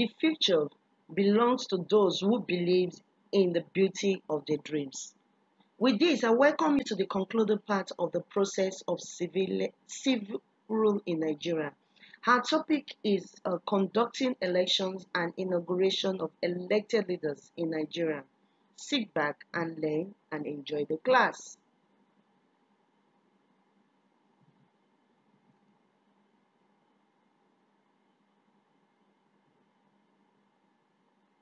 The future belongs to those who believe in the beauty of their dreams. With this, I welcome you to the concluding part of the process of civil, civil rule in Nigeria. Our topic is uh, conducting elections and inauguration of elected leaders in Nigeria. Sit back and learn and enjoy the class.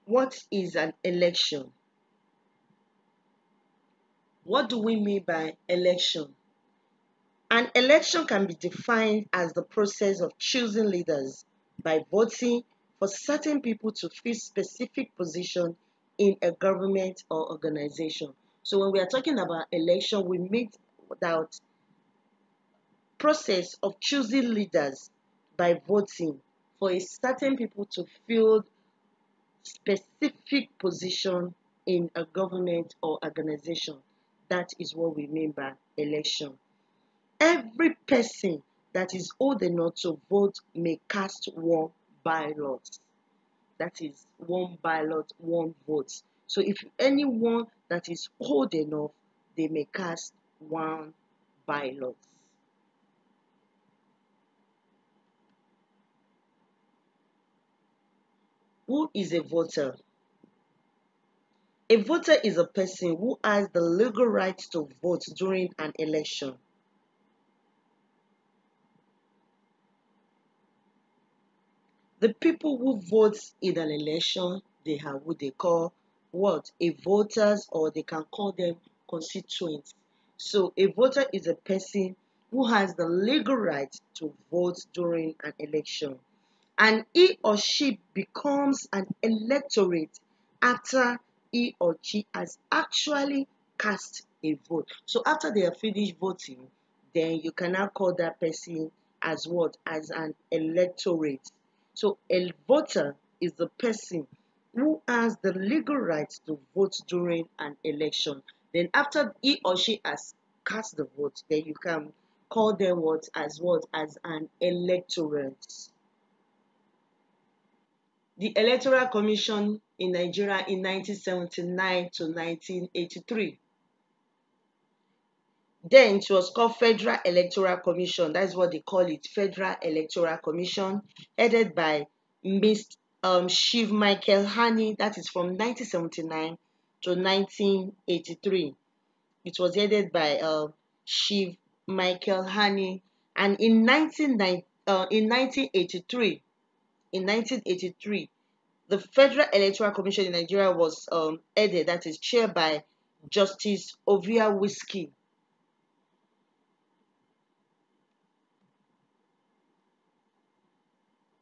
What is an election? What do we mean by election? An election can be defined as the process of choosing leaders by voting for certain people to fill specific position in a government or organization. So when we are talking about election, we mean that process of choosing leaders by voting for a certain people to fill specific position in a government or organization. That is what we mean by election. Every person that is old enough to vote may cast one ballot. That is one ballot, one vote. So if anyone that is old enough, they may cast one ballot. Who is a voter? A voter is a person who has the legal right to vote during an election. The people who vote in an election, they have what they call what? A voters or they can call them constituents. So a voter is a person who has the legal right to vote during an election. And he or she becomes an electorate after he or she has actually cast a vote. So after they have finished voting, then you can now call that person as what? As an electorate. So a voter is the person who has the legal right to vote during an election. Then after he or she has cast the vote, then you can call them what as what as an electorate. The Electoral Commission in Nigeria in 1979 to 1983. Then it was called Federal Electoral Commission. That's what they call it, Federal Electoral Commission, headed by Mr. Um, Chief Michael Ani. That is from 1979 to 1983. It was headed by uh, Chief Michael Ani, and in 19, uh, in 1983, in 1983, the Federal Electoral Commission in Nigeria was um, headed, that is chaired by Justice Ovie Whiskey.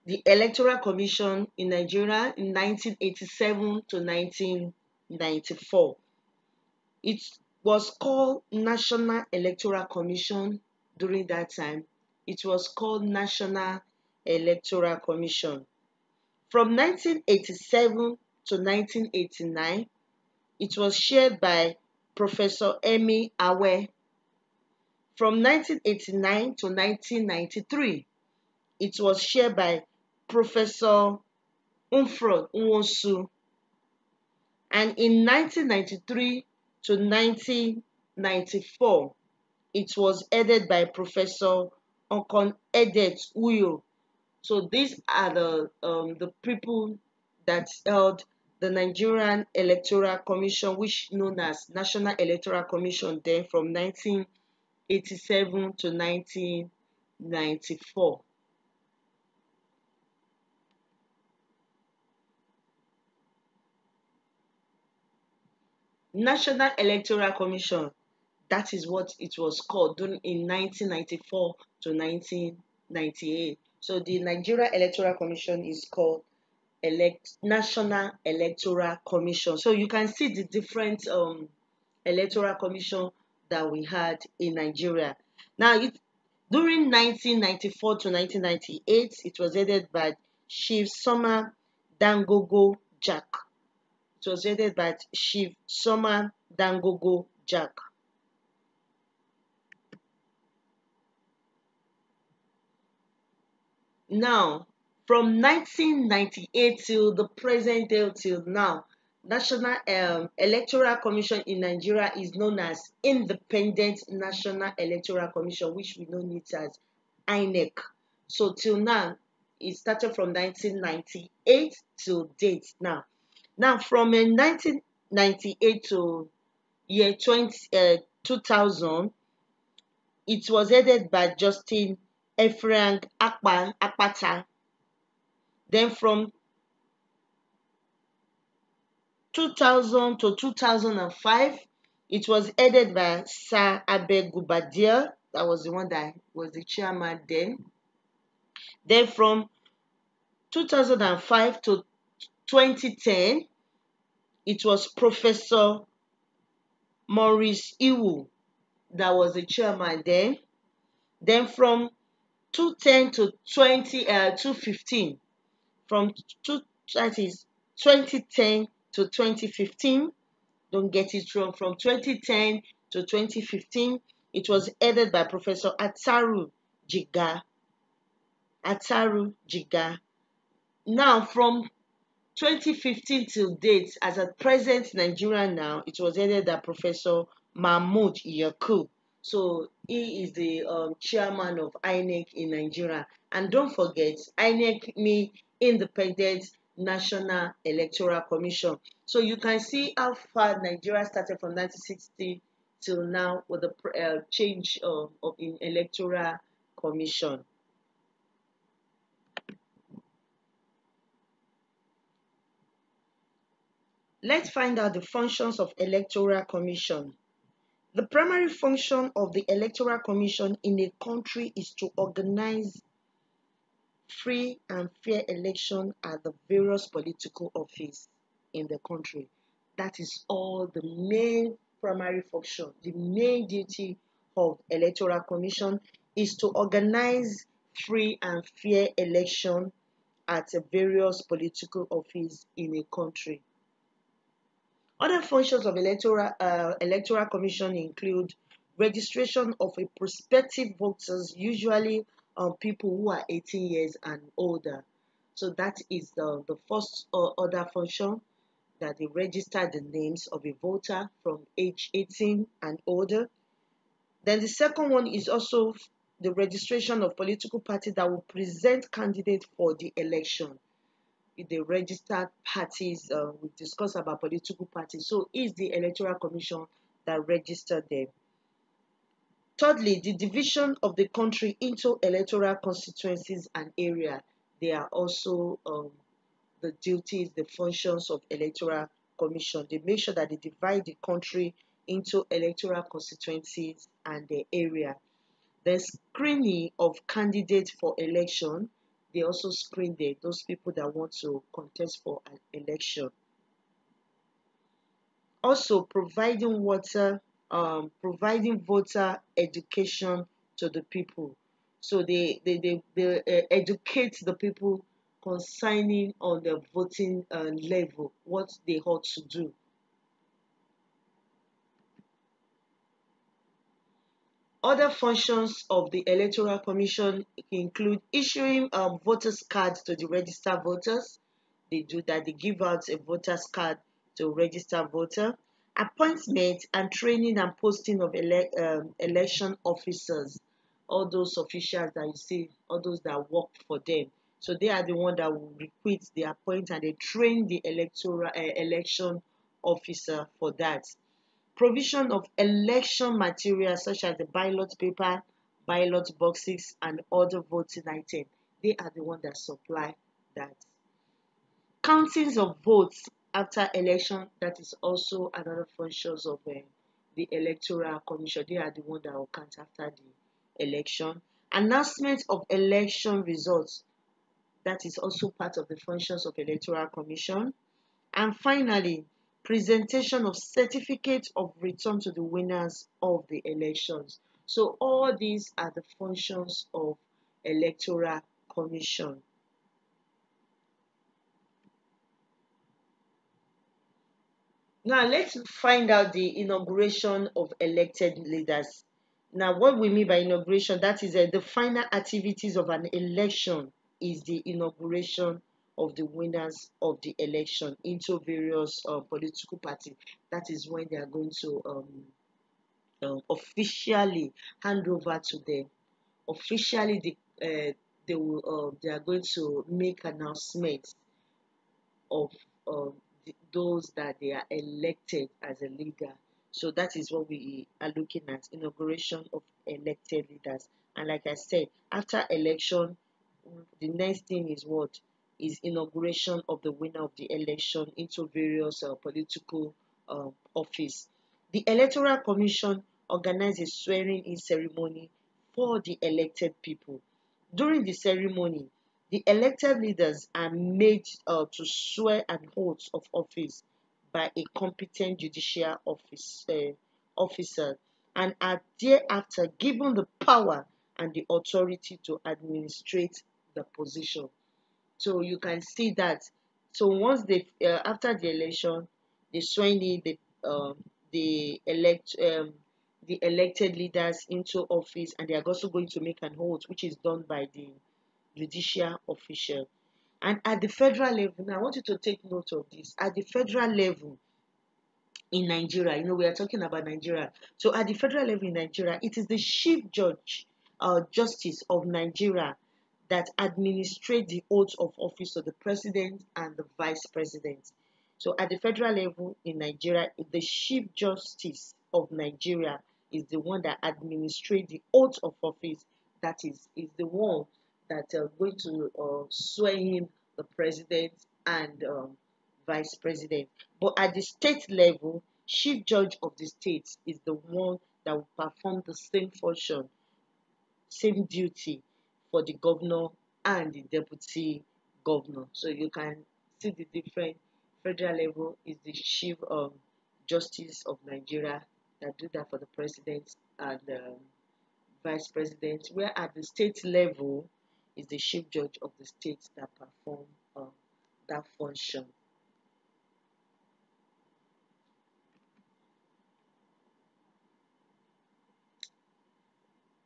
the Electoral Commission in Nigeria in 1987 to 1994. It was called National Electoral Commission during that time. It was called National Electoral Commission. From 1987 to 1989, it was chaired by Professor Eme Awa. From 1989 to 1993, it was chaired by Professor Humphrey Nwosu. And in 1993 to 1994, it was headed by Professor Okon Edet Uya. So these are the um, the people that held the Nigerian Electoral Commission, which known as National Electoral Commission, then from 1987 to 1994. National Electoral Commission. That is what it was called in 1994 to 1998. So the Nigeria Electoral Commission is called elect National Electoral Commission. So you can see the different um, electoral commission that we had in Nigeria. Now, it, during 1994 to 1998, it was headed by Chief Sumner Dagogo Jack. It was headed by Chief Sumner Dagogo Jack. Now, from 1998 till the present day till now, National um, Electoral Commission in Nigeria is known as Independent National Electoral Commission, which we know it as INEC. So till now, it started from 1998 till date now. Now from uh, 1998 to year 20, uh, 2000, it was headed by Justin Akpa, Akpata. Then from 2000 to 2005, it was headed by Sir Abel Guobadia. That was the one that was the chairman then. Then from 2005 to 2010, it was Professor Maurice Iwu that was the chairman then. Then from 2010 to 20 uh, 2015, from two, that is 2010 to 2015, don't get it wrong, from 2010 to 2015, it was headed by Professor Attahiru Jega. Attahiru Jega. Now, from 2015 till date, as at present Nigeria now, it was headed by Professor Mahmood Yakubu. So he is the um, chairman of INEC in Nigeria. And don't forget, INEC me Independent National Electoral Commission. So you can see how far Nigeria started from 1960 till now with the uh, change of, of in Electoral Commission. Let's find out the functions of Electoral Commission. The primary function of the Electoral Commission in a country is to organize free and fair election at the various political office in the country. That is all the main primary function. The main duty of Electoral Commission is to organize free and fair election at various political office in a country. Other functions of electoral uh, electoral commission include registration of a prospective voters, usually um, people who are 18 years and older. So that is the, the first uh, other function that they register the names of a voter from age 18 and older. Then the second one is also the registration of political party that will present candidates for the election the registered parties. Uh, we discussed about political parties. So is the Electoral Commission that registered them. Thirdly, the division of the country into electoral constituencies and area. They are also um, the duties, the functions of Electoral Commission. They make sure that they divide the country into electoral constituencies and the area. The screening of candidates for election they also screen the, those people that want to contest for an election. Also, providing water, um, providing voter education to the people. So they, they, they, they uh, educate the people concerning on the voting uh, level, what they ought to do. Other functions of the Electoral Commission include issuing um, voters cards to the registered voters. They do that. They give out a voters card to registered voter. Appointment and training and posting of ele um, election officers. All those officials that you see, all those that work for them. So they are the one that will recruit, the appoint, and they train the electoral uh, election officer for that provision of election materials such as the ballot paper, ballot boxes, and other voting items. They are the ones that supply that. Countings of votes after election, that is also another functions of uh, the Electoral Commission. They are the ones that will count after the election. Announcement of election results, that is also part of the functions of Electoral Commission. And finally, presentation of certificate of return to the winners of the elections. So all these are the functions of electoral commission. Now let's find out the inauguration of elected leaders. Now what we mean by inauguration, that is uh, the final activities of an election is the inauguration of the winners of the election into various uh, political parties. That is when they are going to um, uh, officially hand over to them. Officially, the, uh, they will uh, they are going to make announcements of the, those that they are elected as a leader. So that is what we are looking at inauguration of elected leaders. And like I said, after election, the next thing is what is inauguration of the winner of the election into various uh, political uh, office. The Electoral Commission organized a swearing-in ceremony for the elected people. During the ceremony, the elected leaders are made uh, to swear an oath of office by a competent judicial office, uh, officer and are thereafter given the power and the authority to administrate the position. So you can see that. So once they uh, after the election, they swear the um, the elect um, the elected leaders into office, and they are also going to make an oath, which is done by the judicial official. And at the federal level, now I want you to take note of this. At the federal level in Nigeria, you know, we are talking about Nigeria. So at the federal level in Nigeria, it is the chief judge, uh, justice of Nigeria that administrate the oath of office of the president and the vice president. So at the federal level in Nigeria, the chief justice of Nigeria is the one that administrates the oath of office. That is, is the one that are going to uh, swear in the president and um, vice president. But at the state level, chief judge of the state is the one that will perform the same function, same duty for the governor and the deputy governor. So you can see the different federal level is the chief of justice of Nigeria that do that for the president and um, vice president. Where at the state level is the chief judge of the state that perform uh, that function.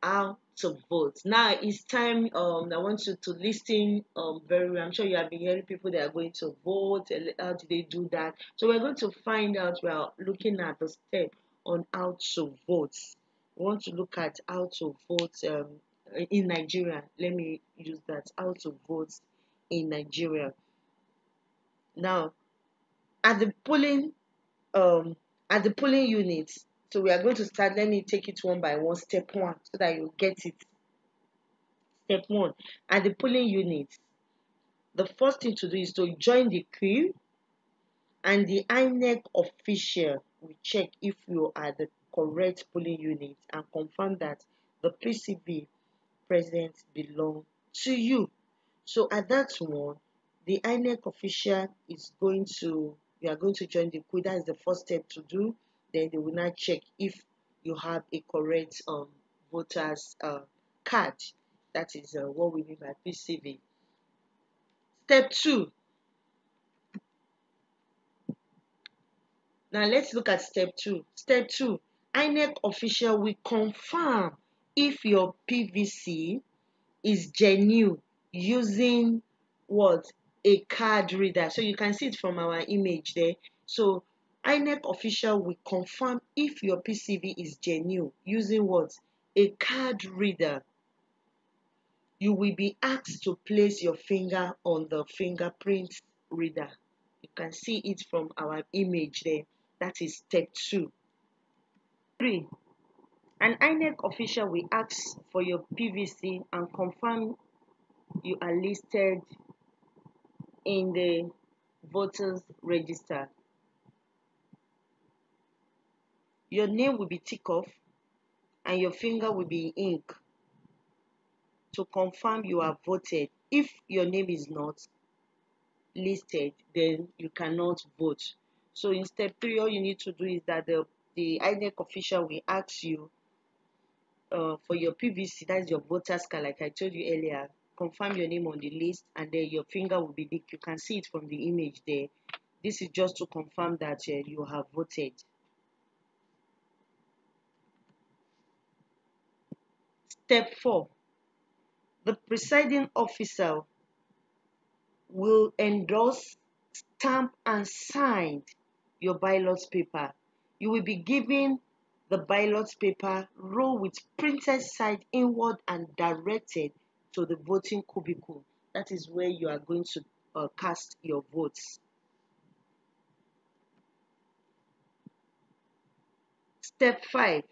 How to vote. Now it's time um I want you to listen um very well. I'm sure you have been hearing people that are going to vote. How do they do that? So we're going to find out. We are looking at the step on how to vote. We want to look at how to vote um, in Nigeria. Let me use that. How to vote in Nigeria. Now, at the polling um at the polling units, so we are going to start. Let me take it one by one. Step one, so that you get it. Step one, at the polling unit. the first thing to do is to join the queue, and the INEC official will check if you are the correct polling unit and confirm that the PCB present belong to you. So at that one, the INEC official is going to, you are going to join the queue. That is the first step to do. Then they will not check if you have a correct um, voter's uh, card. That is uh, what we mean by PCV. Step two. Now let's look at step two. Step two, INEC official will confirm if your PVC is genuine using what a card reader. So you can see it from our image there. So INEC official will confirm if your PCV is genuine using what a card reader. You will be asked to place your finger on the fingerprint reader. You can see it from our image there. That is step two. Three, an INEC official will ask for your PVC and confirm you are listed in the voters register. Your name will be tick off and your finger will be in ink to confirm you are voted. If your name is not listed, then you cannot vote. So in step three, all you need to do is that the, the INEC official will ask you uh, for your PVC, that's your voter's card, like I told you earlier, confirm your name on the list and then your finger will be licked. You can see it from the image there. This is just to confirm that uh, you have voted. Step 4. The presiding officer will endorse, stamp, and sign your ballot paper. You will be given the ballot paper roll with printed side inward and directed to the voting cubicle. That is where you are going to uh, cast your votes. Step 5.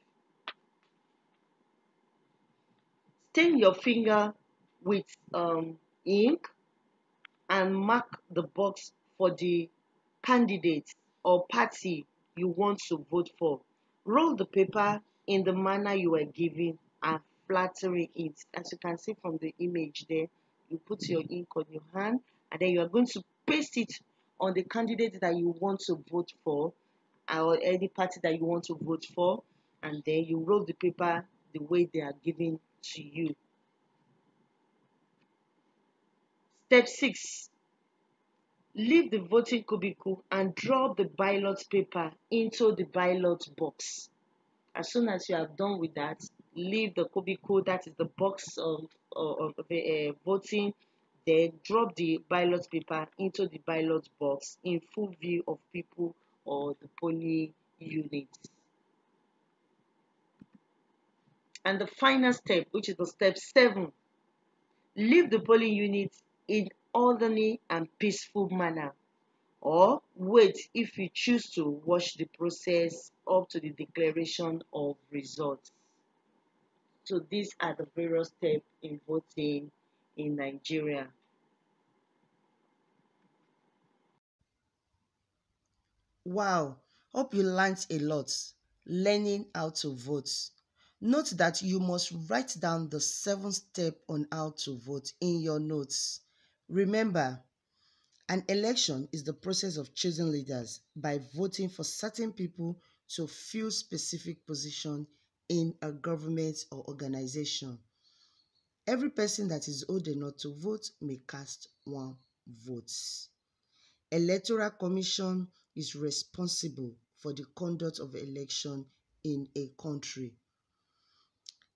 Stain your finger with um, ink and mark the box for the candidate or party you want to vote for. Roll the paper in the manner you were given and flattering it. As you can see from the image there, you put your ink on your hand and then you are going to paste it on the candidate that you want to vote for or any party that you want to vote for and then you roll the paper the way they are given to you. Step 6. Leave the voting cubicle and drop the ballot paper into the ballot box. As soon as you are done with that, leave the cubicle, that is the box of, of, of uh, voting, then drop the ballot paper into the ballot box in full view of people or the polling unit. And the final step, which is the step 7, leave the polling unit in orderly and peaceful manner or wait if you choose to watch the process up to the declaration of results. So these are the various steps in voting in Nigeria. Wow, hope you learned a lot learning how to vote. Note that you must write down the seven step on how to vote in your notes. Remember, an election is the process of choosing leaders by voting for certain people to fill specific position in a government or organization. Every person that is old enough to vote may cast one vote. Electoral Commission is responsible for the conduct of election in a country.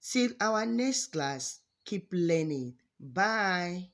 Till our next class, keep learning. Bye.